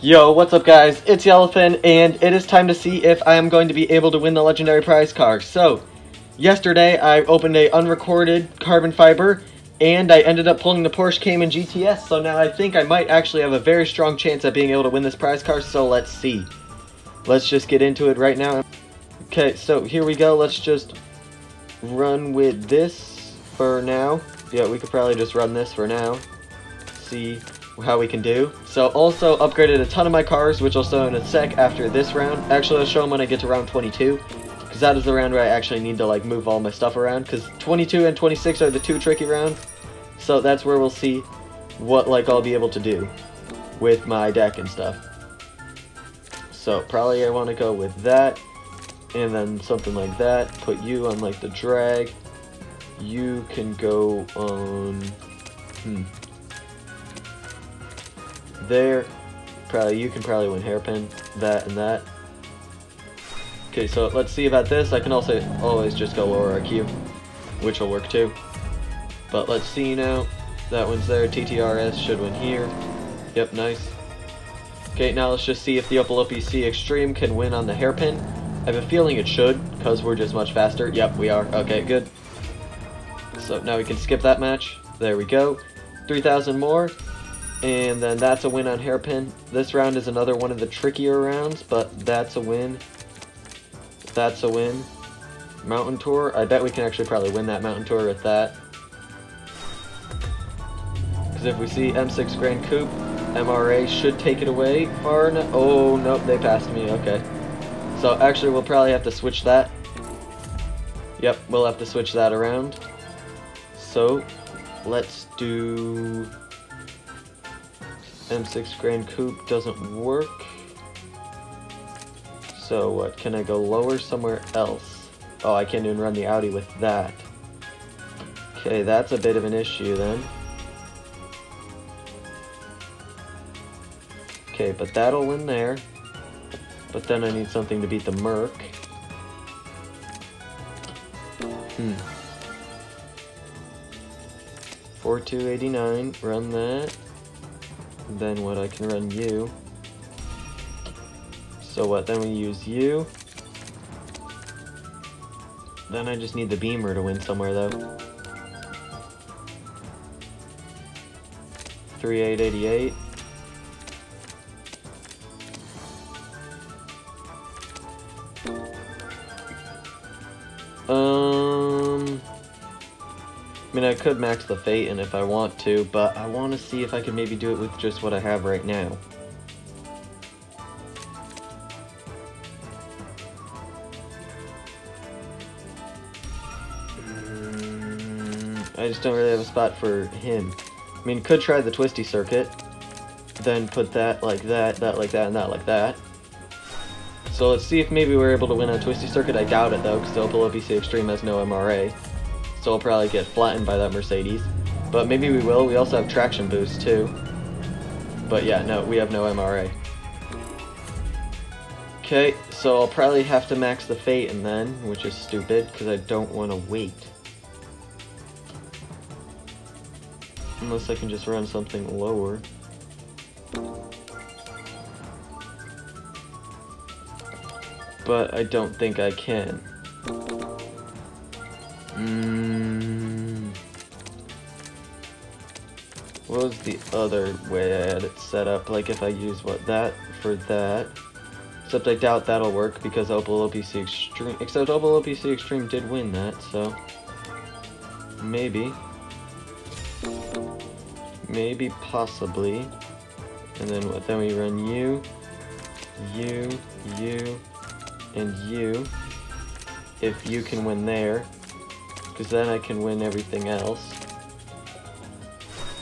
Yo, what's up guys? It's Yellowfin, and it is time to see if I am going to be able to win the legendary prize car. So, yesterday I opened a unrecorded carbon fiber, and I ended up pulling the Porsche Cayman GTS, so now I think I might actually have a very strong chance at being able to win this prize car, so let's see. Let's just get into it right now. Okay, so here we go, let's just run with this for now. Yeah, we could probably just run this for now. See how we can do. So also upgraded a ton of my cars, which I'll show in a sec after this round. Actually, I'll show them when I get to round 22, because that is the round where I actually need to like move all my stuff around, because 22 and 26 are the two tricky rounds. So that's where we'll see what like I'll be able to do with my deck and stuff. So probably I want to go with that, and then something like that. Put you on like the drag. You can go on. Hmm there. Probably you can probably win hairpin, that and that. Okay, so let's see about this. I can also always just go lower RQ, which will work too. But let's see now. That one's there. TTRS should win here. Yep, nice. Okay, now let's just see if the Opel OPC Extreme can win on the hairpin. I have a feeling it should, because we're just much faster. Yep, we are. Okay, good. So now we can skip that match. There we go. 3,000 more. And then that's a win on Hairpin. This round is another one of the trickier rounds, but that's a win. That's a win. Mountain Tour, I bet we can actually probably win that Mountain Tour with that. Because if we see M6 Grand Coupe, MRA should take it away far. Oh, nope, they passed me, okay. So actually we'll probably have to switch that. Yep, we'll have to switch that around. So, let's do... M6 Grand Coupe doesn't work. So what, can I go lower somewhere else? Oh, I can't even run the Audi with that. Okay, that's a bit of an issue then. Okay, but that'll win there. But then I need something to beat the Merc. Hmm. 4289, run that then what I can run you. So what, then we use you. Then I just need the beamer to win somewhere though. 3888. Um I mean, I could max the Phaeton if I want to, but I want to see if I can maybe do it with just what I have right now. Mm, I just don't really have a spot for him. I mean, could try the twisty circuit, then put that like that, that like that, and that like that. So let's see if maybe we're able to win on twisty circuit. I doubt it though, because the Opel OPC Extreme has no MRA so I'll probably get flattened by that Mercedes. But maybe we will. We also have traction boost too. But yeah, no, we have no MRA. Okay, so I'll probably have to max the Phaeton then, which is stupid, because I don't want to wait. Unless I can just run something lower. But I don't think I can. Mm. What was the other way I had it set up? Like if I use what that for that. Except I doubt that'll work because Opel OPC Extreme. Except Opel OPC Extreme did win that, so maybe. Maybe possibly. And then what then we run you, you, you, and you. If you can win there because then I can win everything else.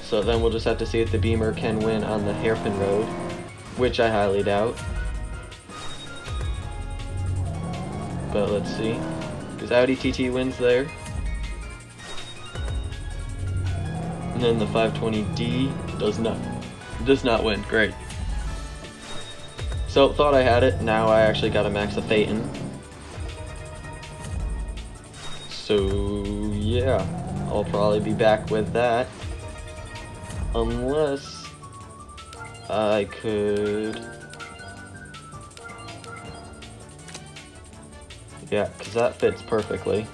So then we'll just have to see if the Beamer can win on the hairpin road, which I highly doubt. But let's see. Because Audi TT wins there. And then the 520D does not does not win. Great. So thought I had it. Now I actually got to max a Phaeton. So, yeah, I'll probably be back with that. Unless... I could... Yeah, because that fits perfectly.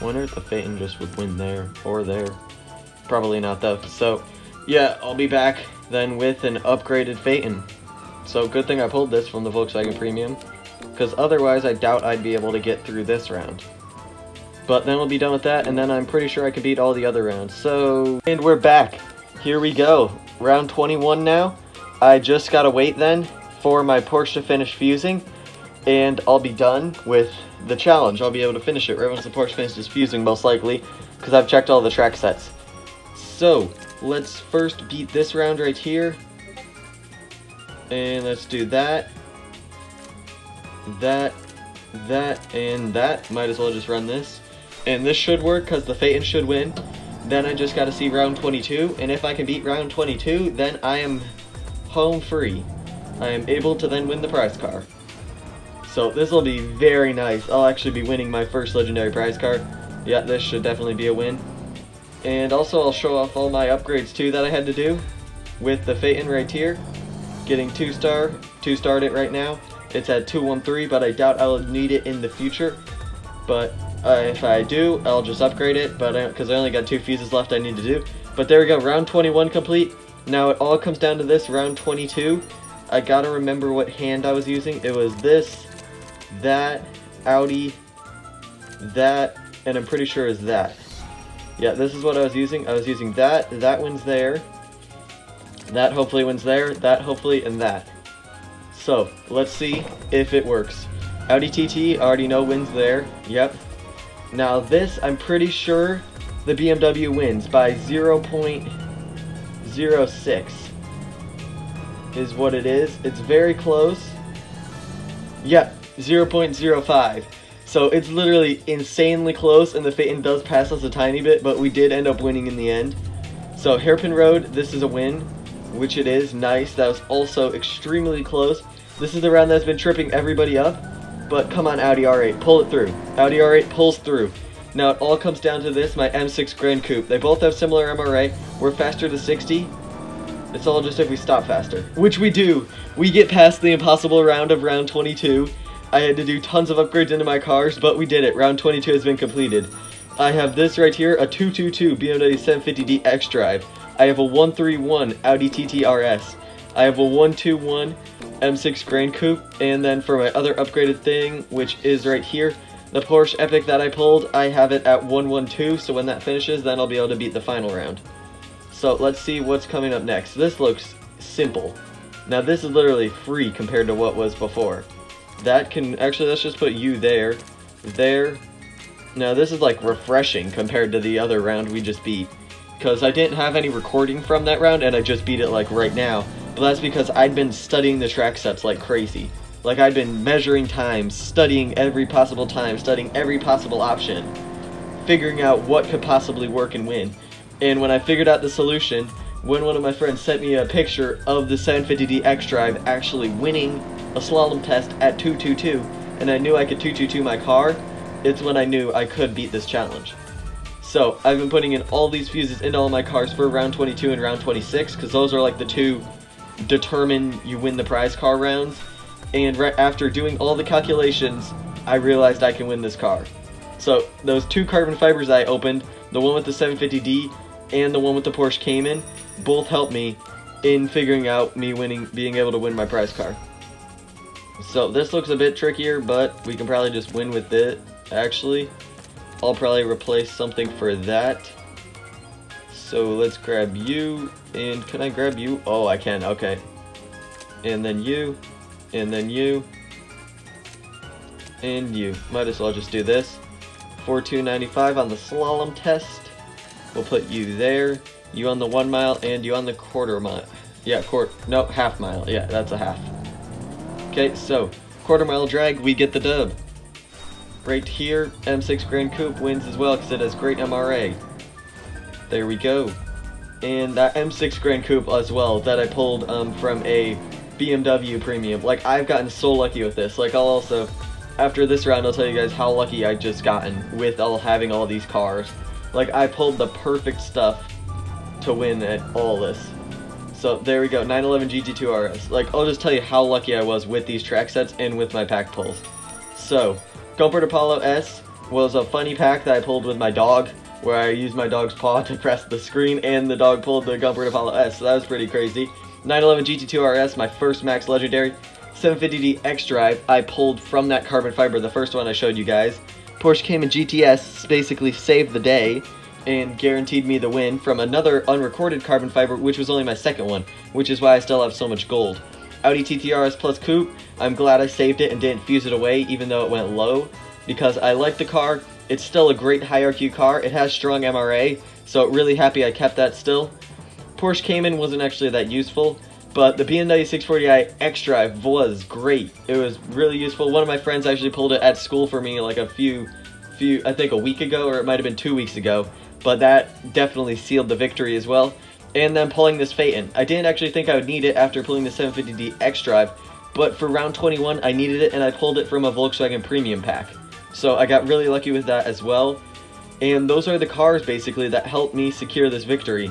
Wonder if the Phaeton just would win there, or there. Probably not though. So, yeah, I'll be back then with an upgraded Phaeton. So good thing I pulled this from the Volkswagen Premium, because otherwise I doubt I'd be able to get through this round. But then we'll be done with that, and then I'm pretty sure I could beat all the other rounds. So, and we're back. Here we go. Round 21 now. I just gotta wait then for my Porsche to finish fusing, and I'll be done with the challenge. I'll be able to finish it right once the Porsche finishes fusing, most likely, because I've checked all the track sets. So, let's first beat this round right here. And let's do that, that, that, and that. Might as well just run this. And this should work because the Phaeton should win. Then I just got to see round 22. And if I can beat round 22, then I am home free. I am able to then win the prize car. So this will be very nice. I'll actually be winning my first legendary prize car. Yeah, this should definitely be a win. And also I'll show off all my upgrades too that I had to do with the Phaeton right here getting two star, two starred it right now. It's at 213, but I doubt I'll need it in the future. But uh, if I do, I'll just upgrade it, but because I, I only got two fuses left I need to do. But there we go, round 21 complete. Now it all comes down to this, round 22. I gotta remember what hand I was using. It was this, that, Audi, that, and I'm pretty sure is that. Yeah, this is what I was using. I was using that, that one's there, that hopefully one's there, that hopefully, and that. So, let's see if it works. Audi TT, already know wins there. Yep. Now this, I'm pretty sure the BMW wins by 0.06 is what it is. It's very close. Yep, 0.05. So it's literally insanely close, and the Phaeton does pass us a tiny bit, but we did end up winning in the end. So Hairpin Road, this is a win which it is. Nice. That was also extremely close. This is the round that's been tripping everybody up. But come on, Audi R8. Pull it through. Audi R8 pulls through. Now, it all comes down to this, my M6 Grand Coupe. They both have similar MRA. We're faster to 60. It's all just if we stop faster. Which we do. We get past the impossible round of round 22. I had to do tons of upgrades into my cars, but we did it. Round 22 has been completed. I have this right here, a 222 BMW 750D X-Drive. I have a 131 Audi TT RS. I have a 121 M6 Grand Coupe, and then for my other upgraded thing, which is right here, the Porsche Epic that I pulled, I have it at 112, so when that finishes, then I'll be able to beat the final round. So let's see what's coming up next. This looks simple. Now this is literally free compared to what was before. That can, actually let's just put you there, there. Now this is like refreshing compared to the other round we just beat because I didn't have any recording from that round and I just beat it like right now. But that's because I'd been studying the track sets like crazy. Like I'd been measuring times, studying every possible time, studying every possible option, figuring out what could possibly work and win. And when I figured out the solution, when one of my friends sent me a picture of the 750D X Drive actually winning a slalom test at 222, and I knew I could 222 my car, it's when I knew I could beat this challenge. So I've been putting in all these fuses into all my cars for round 22 and round 26 because those are like the two determine you win the prize car rounds. And right after doing all the calculations, I realized I can win this car. So those two carbon fibers I opened, the one with the 750D and the one with the Porsche Cayman, both helped me in figuring out me winning, being able to win my prize car. So this looks a bit trickier, but we can probably just win with it, actually. I'll probably replace something for that. So let's grab you, and can I grab you? Oh, I can, okay. And then you, and then you, and you. Might as well just do this. 4295 on the slalom test. We'll put you there, you on the one mile, and you on the quarter mile. Yeah, quarter, no, half mile. Yeah, that's a half. Okay, so, quarter mile drag, we get the dub. Right here, M6 Grand Coupe wins as well because it has great MRA. There we go. And that M6 Grand Coupe as well that I pulled um, from a BMW Premium. Like, I've gotten so lucky with this. Like, I'll also, after this round, I'll tell you guys how lucky I just gotten with all having all these cars. Like, I pulled the perfect stuff to win at all this. So, there we go, 911 GT2 RS. Like, I'll just tell you how lucky I was with these track sets and with my pack pulls. So, Gumpert Apollo S was a funny pack that I pulled with my dog, where I used my dog's paw to press the screen, and the dog pulled the Gumpert Apollo S, so that was pretty crazy. 911 GT2 RS, my first max legendary. 750D X Drive, I pulled from that carbon fiber, the first one I showed you guys. Porsche Cayman GTS basically saved the day and guaranteed me the win from another unrecorded carbon fiber, which was only my second one, which is why I still have so much gold. Audi TT RS Plus Coupe, I'm glad I saved it and didn't fuse it away even though it went low, because I like the car, it's still a great high RQ car, it has strong MRA, so really happy I kept that still. Porsche Cayman wasn't actually that useful, but the BMW 640i X-Drive was great. It was really useful. One of my friends actually pulled it at school for me like a few, few I think a week ago, or it might have been two weeks ago, but that definitely sealed the victory as well. And then pulling this Phaeton. I didn't actually think I would need it after pulling the 750D X-Drive, but for round 21 I needed it and I pulled it from a Volkswagen Premium pack. So I got really lucky with that as well. And those are the cars basically that helped me secure this victory.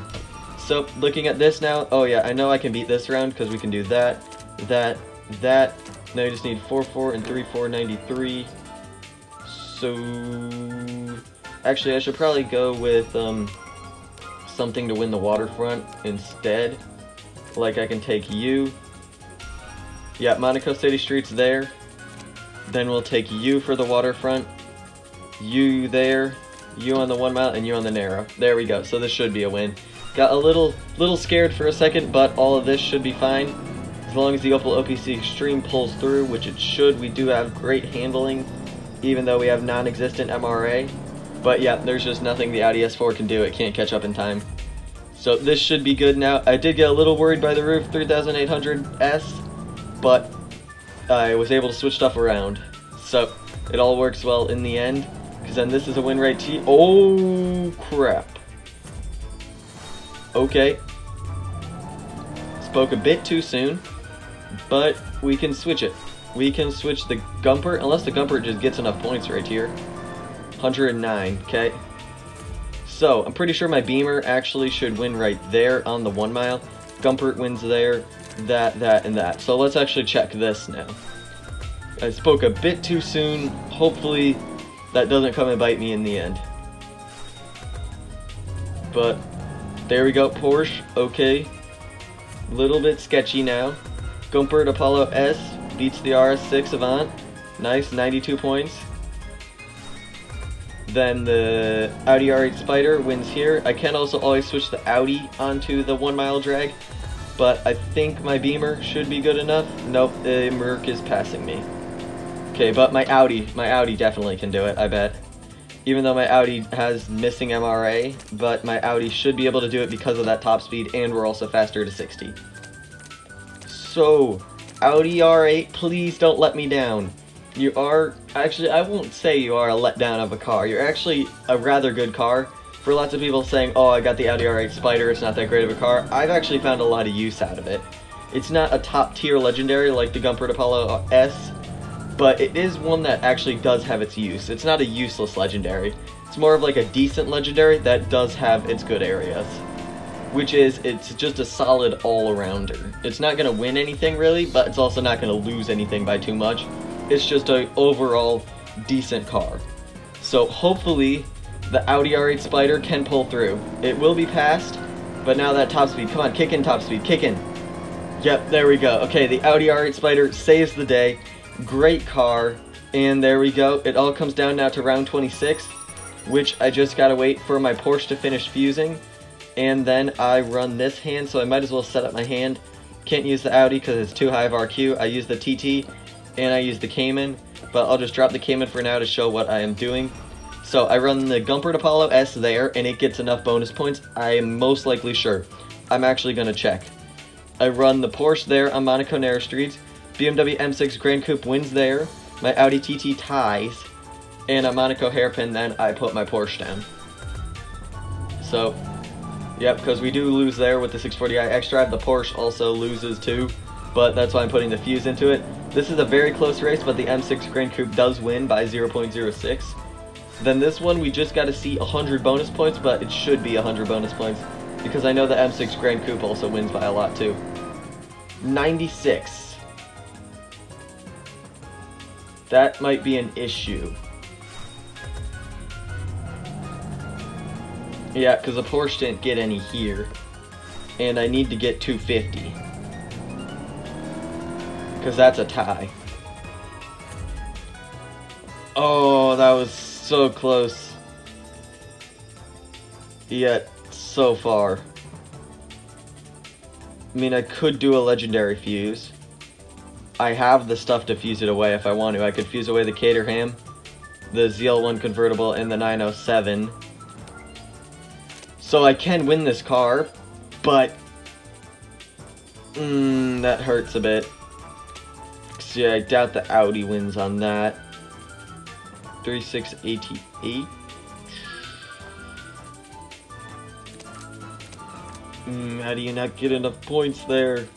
So looking at this now, oh yeah, I know I can beat this round because we can do that, that, that. Now you just need 4, 4, and 3, 4, 93. So actually I should probably go with um, something to win the waterfront instead. Like I can take you. Yeah, Monaco City Street's there. Then we'll take you for the waterfront. You there. You on the one mile and you on the narrow. There we go. So this should be a win. Got a little little scared for a second, but all of this should be fine. As long as the Opel OPC Extreme pulls through, which it should, we do have great handling, even though we have non-existent MRA. But yeah, there's just nothing the Audi S4 can do. It can't catch up in time. So this should be good now. I did get a little worried by the Ruf 3800S, but I was able to switch stuff around. So it all works well in the end. Because then this is a win rate T. Oh, crap. Okay. Spoke a bit too soon, but we can switch it. We can switch the Gumper, unless the Gumper just gets enough points right here. 109, okay. So, I'm pretty sure my Beamer actually should win right there on the one mile. Gumpert wins there, that, that, and that. So let's actually check this now. I spoke a bit too soon. Hopefully that doesn't come and bite me in the end. But there we go, Porsche. Okay. Little bit sketchy now. Gumpert Apollo S beats the RS6 Avant. Nice, 92 points. Then the Audi R8 Spider wins here. I can also always switch the Audi onto the one mile drag, but I think my Beamer should be good enough. Nope, the Merc is passing me. Okay, but my Audi, my Audi definitely can do it, I bet. Even though my Audi has missing MRA, but my Audi should be able to do it because of that top speed, and we're also faster to 60. So, Audi R8, please don't let me down you are, actually, I won't say you are a letdown of a car. You're actually a rather good car. For lots of people saying, oh, I got the Audi R8 Spider, it's not that great of a car, I've actually found a lot of use out of it. It's not a top tier legendary like the Gumpert Apollo S, but it is one that actually does have its use. It's not a useless legendary. It's more of like a decent legendary that does have its good areas. Which is, it's just a solid all-arounder. It's not going to win anything really, but it's also not going to lose anything by too much it's just a overall decent car. So hopefully the Audi R8 Spider can pull through. It will be passed, but now that top speed, come on, kick in top speed, kick in. Yep, there we go. Okay, the Audi R8 Spider saves the day. Great car, and there we go. It all comes down now to round 26, which I just gotta wait for my Porsche to finish fusing, and then I run this hand, so I might as well set up my hand. Can't use the Audi because it's too high of RQ. I use the TT, and I use the Cayman, but I'll just drop the Cayman for now to show what I am doing. So I run the Gumpert Apollo S there, and it gets enough bonus points, I am most likely sure. I'm actually going to check. I run the Porsche there on Monaco Narrow Streets, BMW M6 Gran Coupe wins there, my Audi TT ties, and a Monaco hairpin, then I put my Porsche down. So, yep, because we do lose there with the 640i X-Drive, the Porsche also loses too but that's why I'm putting the fuse into it. This is a very close race, but the M6 Gran Coupe does win by 0.06. Then this one, we just got to see 100 bonus points, but it should be 100 bonus points. Because I know the M6 Grand Coupe also wins by a lot, too. 96. That might be an issue. Yeah, because the Porsche didn't get any here. And I need to get 250. Because that's a tie. Oh, that was so close. Yet, so far. I mean, I could do a legendary fuse. I have the stuff to fuse it away if I want to. I could fuse away the Caterham, the ZL1 convertible, and the 907. So I can win this car, but... Mmm, that hurts a bit. yeah, I doubt the Audi wins on that. 3688. Mm, how do you not get enough points there?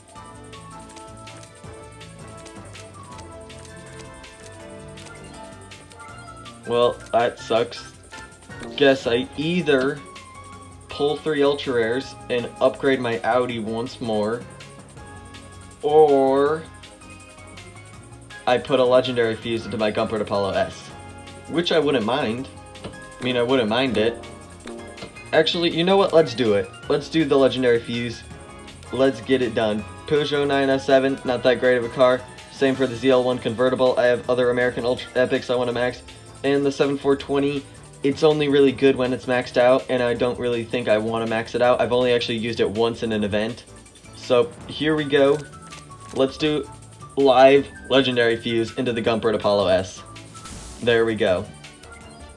Well, that sucks. Guess I either pull three ultra rares and upgrade my Audi once more, or I put a legendary fuse into my Gumpert Apollo S, which I wouldn't mind. I mean, I wouldn't mind it. Actually, you know what? Let's do it. Let's do the legendary fuse. Let's get it done. Peugeot 907, not that great of a car. Same for the ZL1 convertible. I have other American Ultra Epics I want to max. And the 7420 it's only really good when it's maxed out, and I don't really think I want to max it out. I've only actually used it once in an event. So here we go. Let's do live Legendary Fuse into the Gumpert Apollo S. There we go.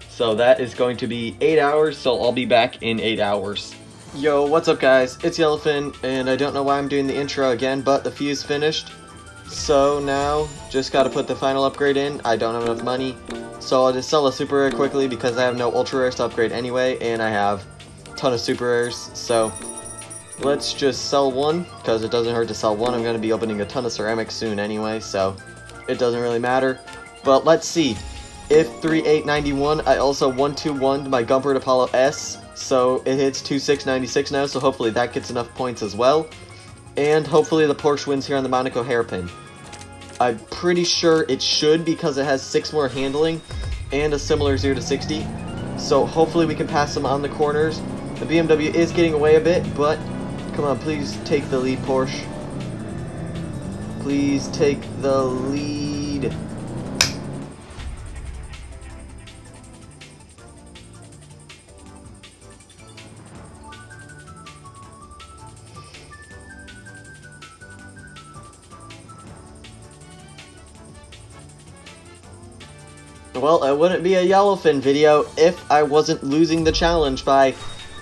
So that is going to be 8 hours, so I'll be back in 8 hours. Yo, what's up guys? It's Yellowfin, and I don't know why I'm doing the intro again, but the fuse finished. So now, just gotta put the final upgrade in. I don't have enough money. So I'll just sell a super rare quickly because I have no ultra rares to upgrade anyway, and I have a ton of super rares. So let's just sell one, because it doesn't hurt to sell one. I'm to be opening a ton of ceramics soon anyway, so it doesn't really matter. But let's see. If 3891, I also 121 my Gumpert Apollo S, so it hits 2696 now, so hopefully that gets enough points as well. And hopefully the Porsche wins here on the Monaco hairpin. I'm pretty sure it should because it has 6 more handling and a similar 0 to 60. So hopefully we can pass them on the corners. The BMW is getting away a bit, but come on, please take the lead, Porsche. Please take the lead. Well, it wouldn't be a Yellowfin video if I wasn't losing the challenge by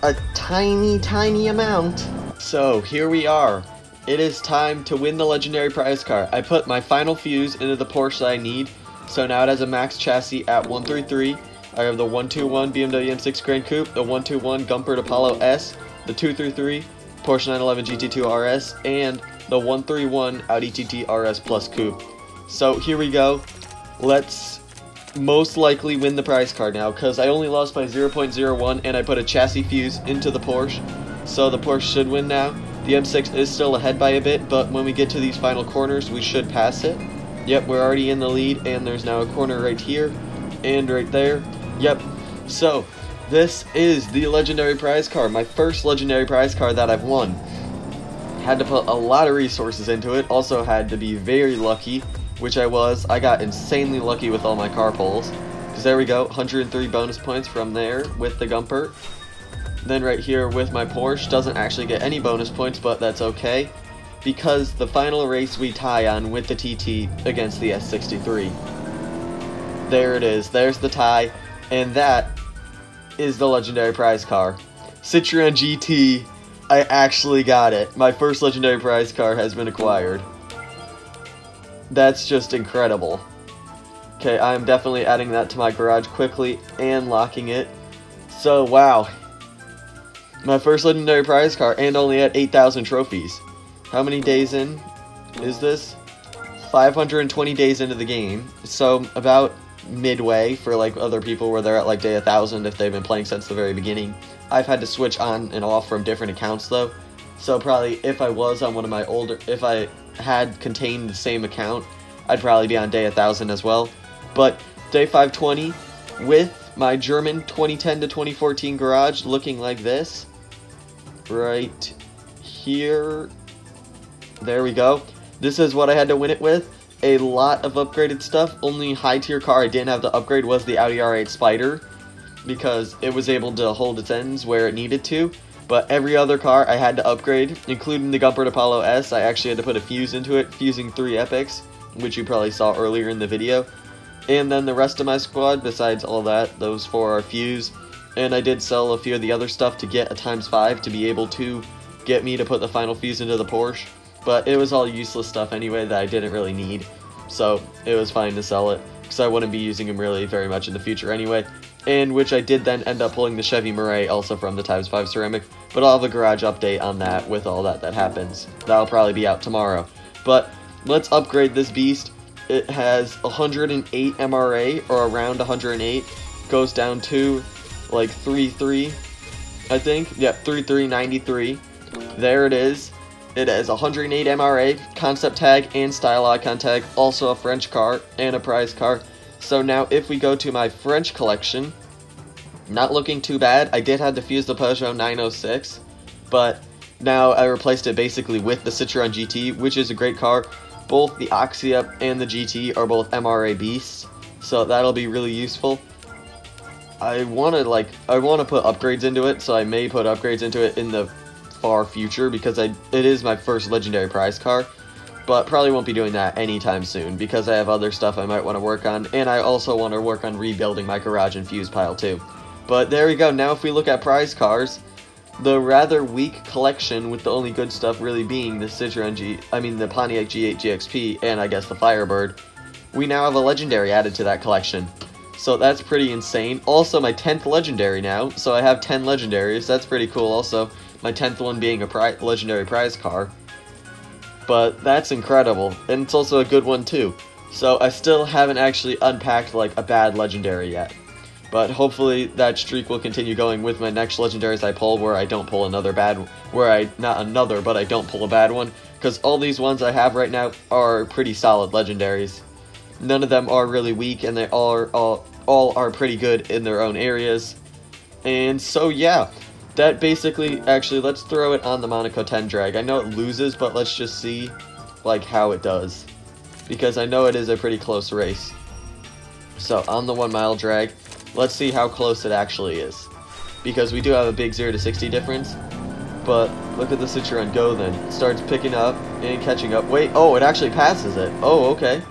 a tiny, tiny amount. So, here we are. It is time to win the legendary prize car. I put my final fuse into the Porsche that I need, so now it has a max chassis at 133. I have the 121 BMW M6 Grand Coupe, the 121 Gumpert Apollo S, the 233 Porsche 911 GT2 RS, and the 131 Audi TT RS Plus Coupe. So here we go. Let's most likely win the prize card now because I only lost by 0.01 and I put a chassis fuse into the Porsche. So the Porsche should win now. The M6 is still ahead by a bit, but when we get to these final corners, we should pass it. Yep, we're already in the lead, and there's now a corner right here and right there. Yep, so this is the legendary prize car, my first legendary prize car that I've won. Had to put a lot of resources into it, also had to be very lucky which I was. I got insanely lucky with all my car pulls. Because there we go, 103 bonus points from there with the Gumpert. Then right here with my Porsche, doesn't actually get any bonus points, but that's okay. Because the final race we tie on with the TT against the S63. There it is, there's the tie, and that is the legendary prize car. Citroen GT, I actually got it. My first legendary prize car has been acquired. That's just incredible. Okay, I'm definitely adding that to my garage quickly and locking it. So, wow. My first legendary prize car and only at 8,000 trophies. How many days in is this? 520 days into the game. So, about midway for like other people where they're at like day 1000 if they've been playing since the very beginning. I've had to switch on and off from different accounts though. So probably if I was on one of my older, if I had contained the same account, I'd probably be on day 1000 as well. But day 520 with my German 2010 to 2014 garage looking like this. Right here. There we go. This is what I had to win it with. A lot of upgraded stuff. Only high tier car I didn't have to upgrade was the Audi R8 Spider because it was able to hold its ends where it needed to. But every other car I had to upgrade, including the Gumpert Apollo S. I actually had to put a fuse into it, fusing three epics, which you probably saw earlier in the video. And then the rest of my squad, besides all that, those four are fuse. And I did sell a few of the other stuff to get a times 5 to be able to get me to put the final fuse into the Porsche. But it was all useless stuff anyway that I didn't really need. So it was fine to sell it, because I wouldn't be using them really very much in the future anyway. And which I did then end up pulling the Chevy Murray also from the times 5 ceramic. But I'll have a garage update on that with all that that happens. That'll probably be out tomorrow. But let's upgrade this beast it has 108 MRA, or around 108. Goes down to, like, 3.3, I think. Yep, 3.393. There it is. It has 108 MRA, concept tag, and style icon tag. Also a French car, and a prize car. So now, if we go to my French collection, not looking too bad. I did have to fuse the Peugeot 906, but now I replaced it basically with the Citroen GT, which is a great car both the Oxia and the GT are both MRA beasts, so that'll be really useful. I want to like I want to put upgrades into it, so I may put upgrades into it in the far future because I it is my first legendary prize car, but probably won't be doing that anytime soon because I have other stuff I might want to work on, and I also want to work on rebuilding my garage and fuse pile too. But there we go. Now if we look at prize cars, the rather weak collection with the only good stuff really being the Citroen G, I mean the Pontiac G8 GXP and I guess the Firebird, we now have a legendary added to that collection. So that's pretty insane. Also my 10th legendary now, so I have 10 legendaries, that's pretty cool also. My 10th one being a pri legendary prize car. But that's incredible, and it's also a good one too. So I still haven't actually unpacked like a bad legendary yet. But hopefully that streak will continue going with my next legendaries I pull where I don't pull another bad, where I, not another, but I don't pull a bad one. Because all these ones I have right now are pretty solid legendaries. None of them are really weak and they all are, all, all are pretty good in their own areas. And so yeah, that basically, actually let's throw it on the Monaco 10 drag. I know it loses, but let's just see like how it does. Because I know it is a pretty close race. So on the one mile drag, Let's see how close it actually is. Because we do have a big 0 to 60 difference. But look at the Citroen Go then. It starts picking up and catching up. Wait, oh, it actually passes it. Oh, okay.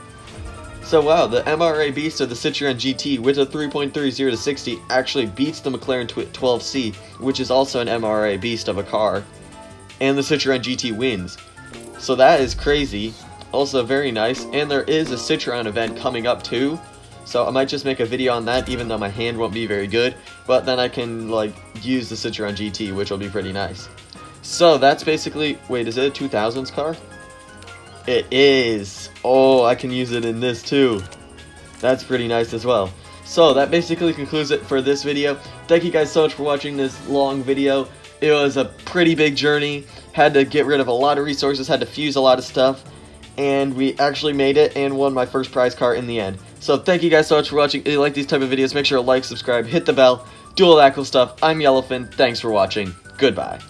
So wow, the MRA Beast of the Citroen GT with a 3.30 to 60 actually beats the McLaren 12C, which is also an MRA Beast of a car. And the Citroen GT wins. So that is crazy. Also very nice. And there is a Citroen event coming up too. So I might just make a video on that, even though my hand won't be very good. But then I can, like, use the Citroen GT, which will be pretty nice. So that's basically... Wait, is it a 2000s car? It is. Oh, I can use it in this, too. That's pretty nice as well. So that basically concludes it for this video. Thank you guys so much for watching this long video. It was a pretty big journey. Had to get rid of a lot of resources, had to fuse a lot of stuff. And we actually made it and won my first prize car in the end. So thank you guys so much for watching. If you like these type of videos, make sure to like, subscribe, hit the bell, do all that cool stuff. I'm Yellowfin. Thanks for watching. Goodbye.